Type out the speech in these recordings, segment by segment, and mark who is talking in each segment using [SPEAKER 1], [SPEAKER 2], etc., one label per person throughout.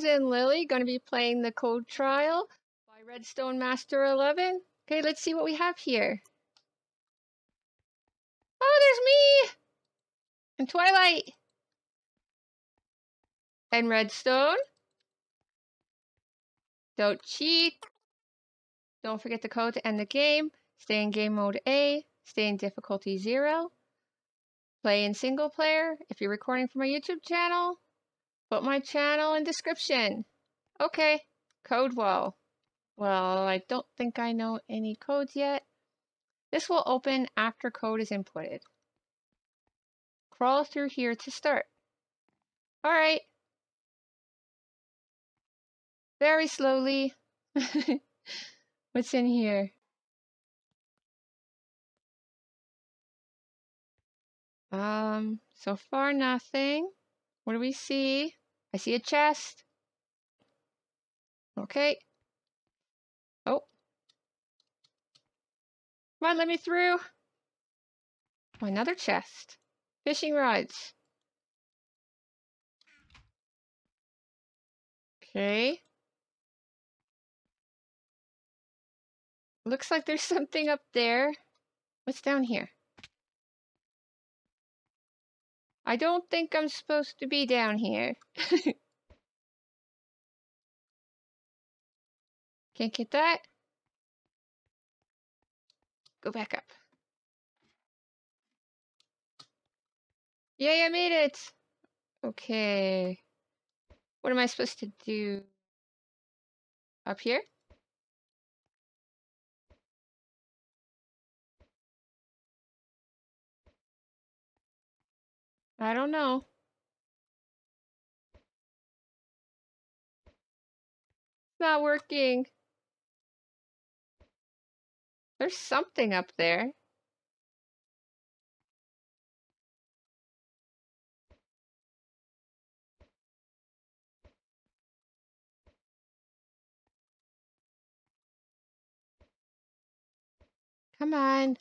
[SPEAKER 1] James and Lily going to be playing the Code Trial by Redstone Master 11. Okay, let's see what we have here. Oh, there's me! And Twilight! And Redstone. Don't cheat. Don't forget the code to end the game. Stay in game mode A. Stay in difficulty 0. Play in single player. If you're recording from my YouTube channel, put my channel in description. Okay, code wall. Well, I don't think I know any codes yet. This will open after code is inputted. Crawl through here to start. All right. Very slowly. What's in here? Um, so far nothing. What do we see? I see a chest. Okay. Oh. Come on, let me through. Oh, another chest. Fishing rods. Okay. Looks like there's something up there. What's down here? I don't think I'm supposed to be down here. Can't get that. Go back up. Yay, I made it! Okay. What am I supposed to do? Up here? I don't know. It's not working. There's something up there. Come on.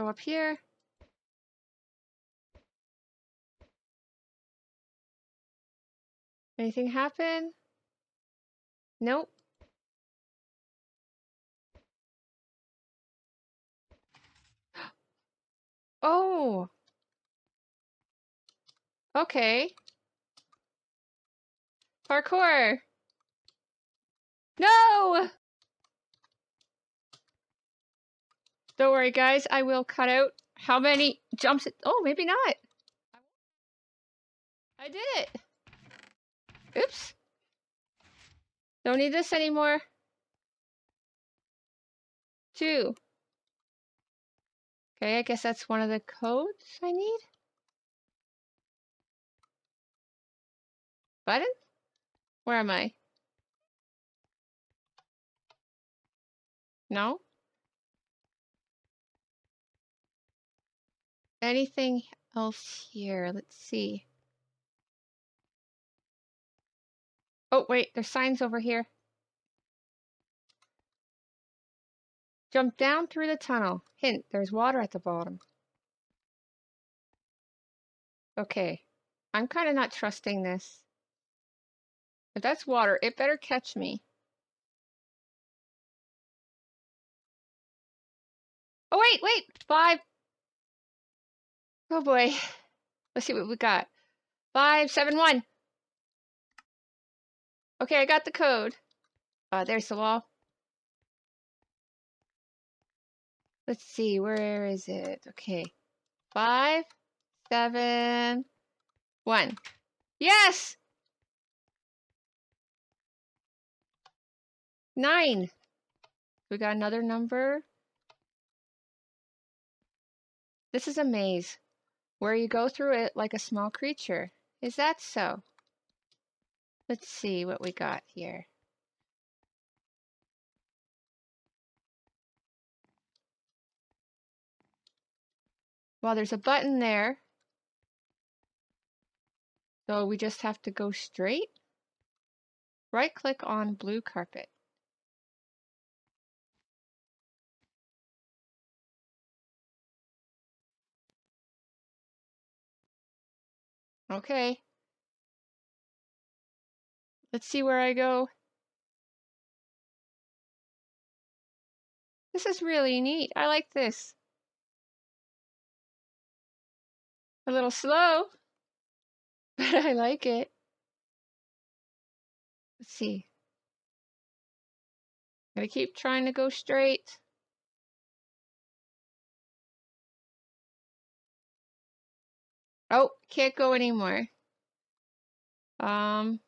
[SPEAKER 1] Go up here. Anything happen? Nope. Oh. Okay. Parkour. No! Don't worry, guys. I will cut out how many jumps it... Oh, maybe not. I did it. Oops. Don't need this anymore. Two. Okay, I guess that's one of the codes I need. Button? Where am I? No? Anything else here? Let's see. Oh, wait, there's signs over here. Jump down through the tunnel. Hint, there's water at the bottom. Okay, I'm kind of not trusting this. If that's water, it better catch me. Oh, wait, wait! Five, Oh boy. Let's see what we got. Five, seven, one. Okay, I got the code. Uh, there's the wall. Let's see, where is it? Okay. Five, seven, one. Yes! Nine. We got another number. This is a maze where you go through it like a small creature. Is that so? Let's see what we got here. Well, there's a button there. So we just have to go straight. Right click on blue carpet. Okay. Let's see where I go. This is really neat. I like this. A little slow, but I like it. Let's see. Gotta keep trying to go straight. Oh, can't go anymore. Um,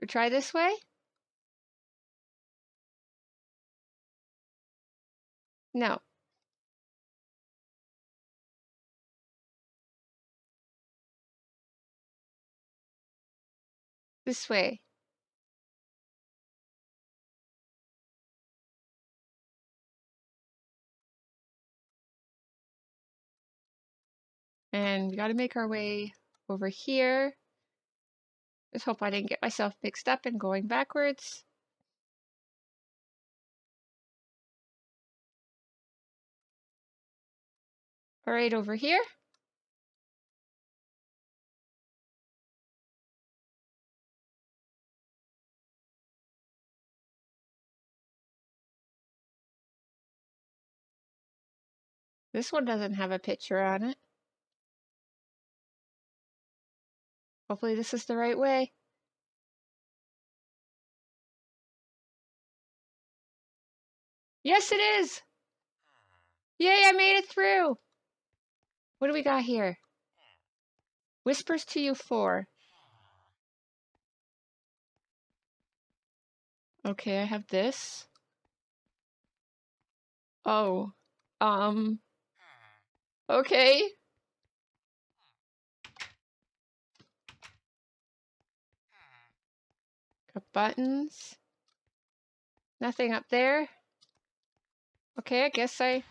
[SPEAKER 1] or try this way. No. This way. And we got to make our way over here. Just hope I didn't get myself mixed up and going backwards. All right, over here. This one doesn't have a picture on it. Hopefully this is the right way. Yes, it is! Yay, I made it through! What do we got here? Whispers to you four. Okay, I have this. Oh. Um. Okay. Buttons. Nothing up there. Okay, I guess I...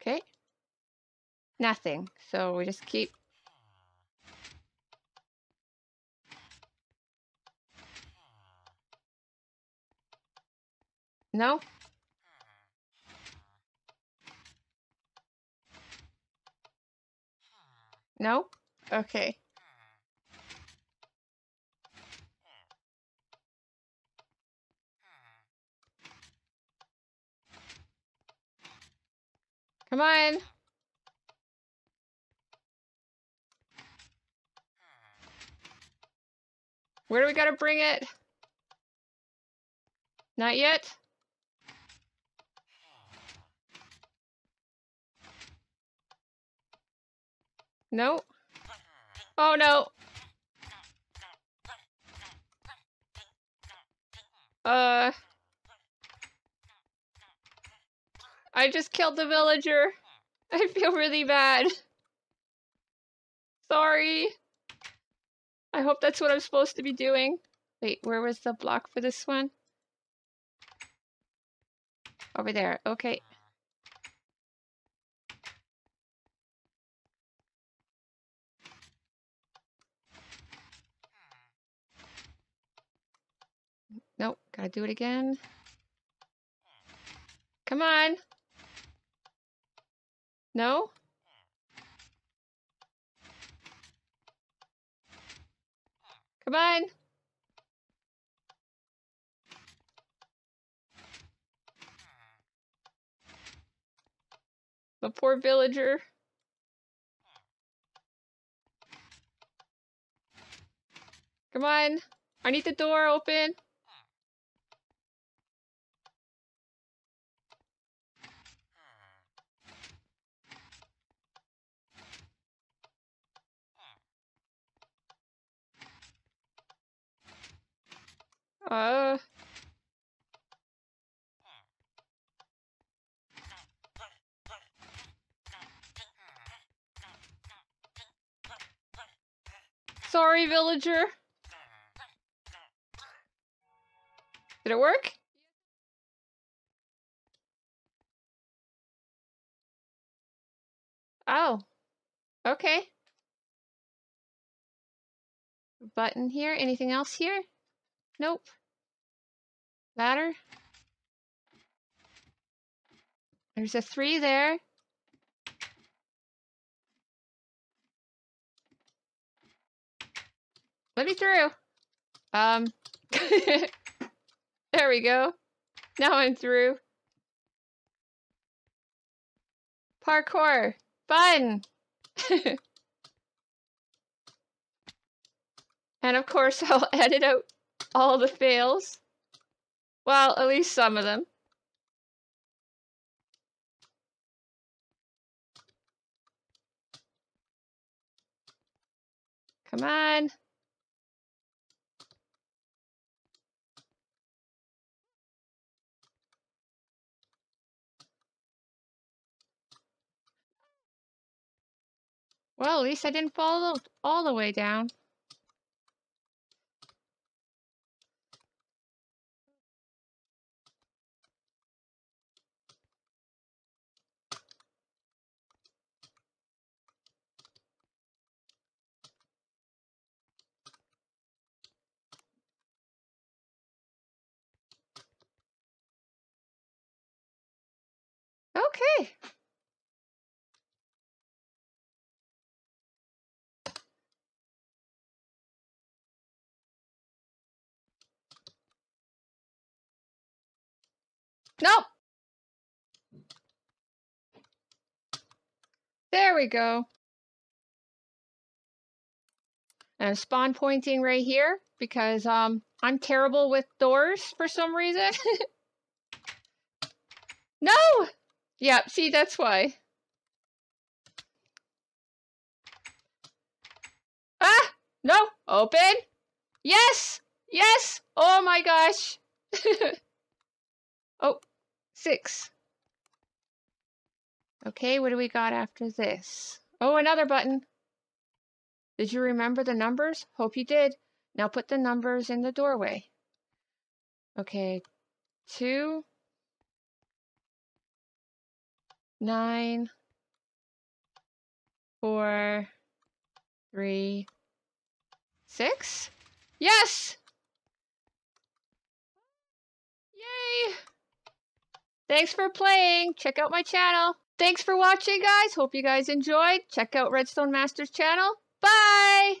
[SPEAKER 1] Okay. Nothing. So we just keep... No? No? Okay. Come on. Where do we gotta bring it? Not yet? No? Oh no! Uh... I just killed the villager. I feel really bad. Sorry. I hope that's what I'm supposed to be doing. Wait, where was the block for this one? Over there. Okay. Nope, gotta do it again. Come on. No? Come on. The poor villager. Come on. I need the door open. Uh. Sorry, villager. Did it work? Oh. Okay. Button here. Anything else here? Nope. Ladder. There's a three there. Let me through. Um, there we go. Now I'm through. Parkour. Fun. and of course, I'll edit out all the fails. Well, at least some of them. Come on. Well, at least I didn't fall all the way down. Okay. Nope. There we go. And spawn pointing right here because um I'm terrible with doors for some reason. no! Yeah, see, that's why. Ah! No! Open! Yes! Yes! Oh my gosh! oh, six. Okay, what do we got after this? Oh, another button. Did you remember the numbers? Hope you did. Now put the numbers in the doorway. Okay, two, nine, four, three, six. Yes! Yay! Thanks for playing. Check out my channel. Thanks for watching, guys. Hope you guys enjoyed. Check out Redstone Masters channel. Bye!